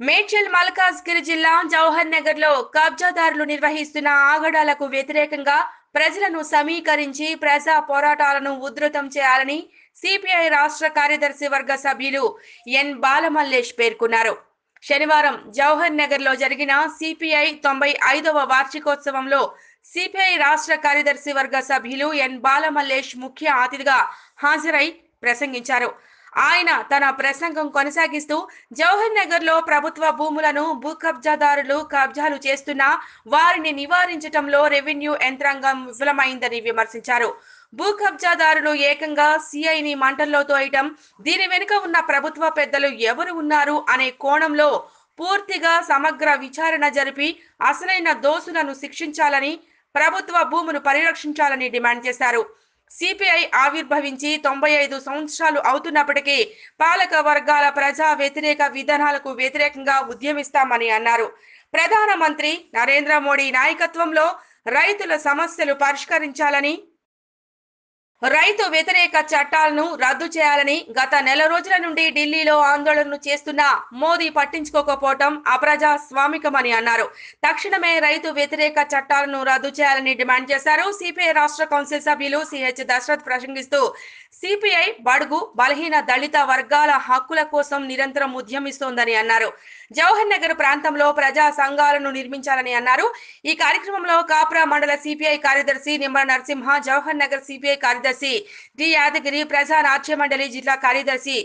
మేడ్చల్ మల్కాజ్గిరి జిల్లా జవహర్ నగర్లో కబ్జాదారులు నిర్వహిస్తున్న ఆగడాలకు వ్యతిరేకంగా ప్రజలను సమీకరించి ప్రజా పోరాటాలను ఉధృతం చేయాలని సిపిఐ రాష్ట్ర కార్యదర్శి వర్గ సభ్యులు ఎన్ బాలమల్లేష్ పేర్కొన్నారు. శనివారం జవహర్ నగర్లో జరిగిన సిపిఐ తొంభై ఐదవ వార్షికోత్సవంలో సిపిఐ రాష్ట్ర కార్యదర్శి వర్గ సభ్యులు ఎన్ బాలమల్లేష్ ముఖ్య అతిథిగా హాజరై ప్రసంగించారు. ఆయన తన ప్రసంగం కొనసాగిస్తూ జవహర్ నగర్లో ప్రభుత్వ భూములను భూ కబ్జాదారులు కబ్జాలు చేస్తున్నా వారిని నివారించటంలో రెవెన్యూ యంత్రాంగం విఫలమైందని విమర్శించారు. భూ కబ్జాదారులు ఏకంగా సిఐని మంటల్లో తోయటం దీని వెనుక ఉన్న ప్రభుత్వ పెద్దలు ఎవరు ఉన్నారు అనే కోణంలో పూర్తిగా సమగ్ర విచారణ జరిపి అసలైన దోషులను శిక్షించాలని ప్రభుత్వ భూములు పరిరక్షించాలని డిమాండ్ చేశారు. సిపిఐ ఆవిర్భవించి తొంభై ఐదు సంవత్సరాలు అవుతున్నప్పటికీ పాలక వర్గాల ప్రజా వ్యతిరేక విధానాలకు వ్యతిరేకంగా ఉద్యమిస్తామని అన్నారు. ప్రధానమంత్రి నరేంద్ర మోడీ నాయకత్వంలో రైతుల సమస్యలు పరిష్కరించాలని రైతు వ్యతిరేక చట్టాలను రద్దు చేయాలని గత నెల రోజుల నుండి ఢిల్లీలో ఆందోళనలు చేస్తున్న మోదీ పట్టించుకోకపోవటం అప్రజాస్వామికమని అన్నారు. తక్షణమే రైతు వ్యతిరేక చట్టాలను రద్దు చేయాలని డిమాండ్ చేశారు. సిపిఐ రాష్ట్ర కౌన్సిల్ సభ్యులు సిహెచ్ దశరథ్ ప్రసంగిస్తూ సిపిఐ బడుగు బలహీన దళిత వర్గాల హక్కుల కోసం నిరంతరం ఉద్యమిస్తోందని అన్నారు. జవహర్ నగర్ ప్రాంతంలో ప్రజా సంఘాలను నిర్మించాలని అన్నారు. ఈ కార్యక్రమంలో కాప్రా మండల సిపిఐ కార్యదర్శి నిమ్మల నరసింహ జవహర్ నగర్ సిపిఐ కార్యదర్శి డి యాదగిరి ప్రజా నాట్య మండలి జిల్లా కార్యదర్శి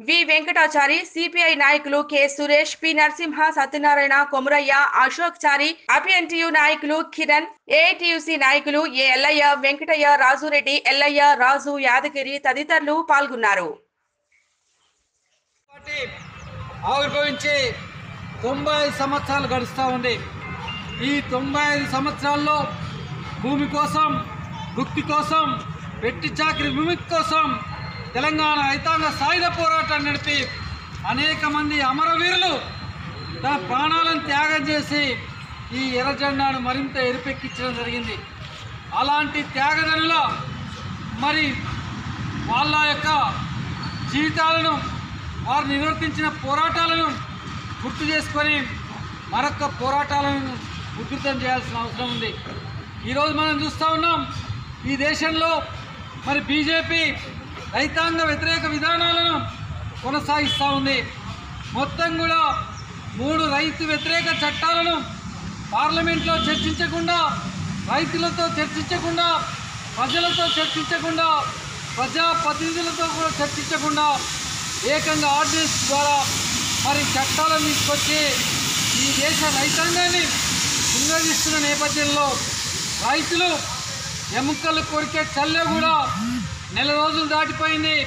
వి వెంకటాచారి సిపిఐ నాయకులు కె సురేష్ పి నరసింహ సత్యనారాయణ కొమురయ్య అశోక్ చారి అపిఎన్టీయు నాయకులు కిరణ్ ఏఐటియుసి నాయకులు ఏ ఎల్లయ్య వెంకటయ్య రాజురెడ్డి ఎల్లయ్య రాజు యాదగిరి తదితరులు పాల్గొన్నారు. ఆవిర్భవించి తొంభై ఐదు సంవత్సరాలు గడుస్తూ ఉంది. ఈ తొంభై ఐదు సంవత్సరాల్లో భూమి కోసం భుక్తి కోసం పెట్టి చాకరి విముక్తి కోసం తెలంగాణ రైతాంగ సాయుధ పోరాటం నడిపి అనేక మంది అమరవీరులు తన ప్రాణాలను త్యాగం చేసి ఈ ఎర్రజెండాను మరింత ఎరిపెక్కించడం జరిగింది. అలాంటి త్యాగదనుల మరి వాళ్ళ యొక్క జీవితాలను వారు నిర్వర్తించిన పోరాటాలను గుర్తు చేసుకొని మరొక పోరాటాలను ఉధృతం చేయాల్సిన అవసరం ఉంది. ఈరోజు మనం చూస్తూ ఉన్నాం ఈ దేశంలో మరి బీజేపీ రైతాంగ వ్యతిరేక విధానాలను కొనసాగిస్తూ ఉంది. మొత్తం కూడా మూడు రైతు వ్యతిరేక చట్టాలను పార్లమెంట్లో చర్చించకుండా రైతులతో చర్చించకుండా ప్రజలతో చర్చించకుండా ప్రజాప్రతినిధులతో కూడా చర్చించకుండా ఏకంగా ఆర్డినెన్స్ ద్వారా మరి చట్టాలను తీసుకొచ్చి ఈ దేశ రైతాంగాన్ని కుంగదీస్తున్న నేపథ్యంలో రైతులు ఎముకలు కొరికే చల్లే కూడా నెల రోజులు దాటిపోయింది.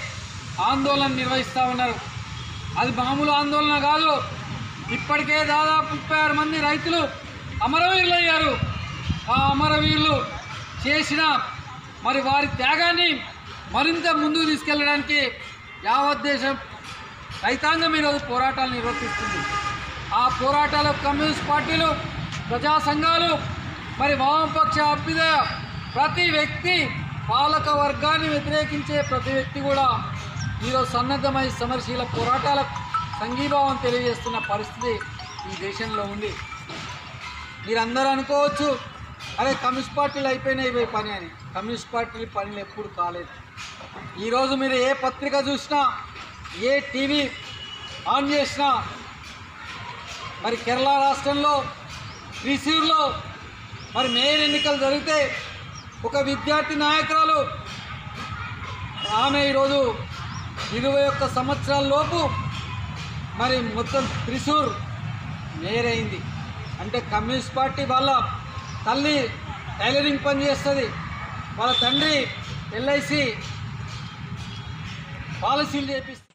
ఆందోళన నిర్వహిస్తూ ఉన్నారు. అది మామూలు ఆందోళన కాదు. ఇప్పటికే దాదాపు ముప్పై ఆరు మంది రైతులు అమరవీరులు అయ్యారు ఆ అమరవీరులు చేసిన మరి వారి త్యాగాన్ని మరింత ముందుకు తీసుకెళ్ళడానికి యావత్ దేశం రైతాంగం ఈరోజు పోరాటాలు నిర్వర్తిస్తుంది. ఆ పోరాటాల కమ్యూనిస్ట్ పార్టీలు ప్రజా సంఘాలు మరి వామపక్ష అభ్యుదయ ప్రతి వ్యక్తి పాలక వర్గాన్ని వ్యతిరేకించే ప్రతి వ్యక్తి కూడా ఈరోజు సన్నద్ధమై సమరశీల పోరాటాలకు సంఘీభావం తెలియజేస్తున్న పరిస్థితి ఈ దేశంలో ఉంది. మీరందరూ అనుకోవచ్చు అరే కమ్యూనిస్ట్ పార్టీలు అయిపోయినాయి పని అని. కమ్యూనిస్ట్ పార్టీలు పనులు ఎప్పుడు కాలేదు. ఈరోజు మీరు ఏ పత్రిక చూసినా ఏ టీవీ ఆన్ చేసినా మరి కేరళ రాష్ట్రంలో త్రిశూర్లో మరి మేయర్ ఎన్నికలు జరిగితే ఒక విద్యార్థి నాయకురాలు ఆమె ఈరోజు ఇరవై ఒక్క సంవత్సరాల లోపు మరి మొత్తం త్రిశూర్ మేయర్ అయింది. అంటే కమ్యూనిస్ట్ పార్టీ వాళ్ళ తల్లి టైలరింగ్ పని చేస్తుంది. వాళ్ళ తండ్రి ఎల్ఐసి పాలసీలు చేపిస్తుంది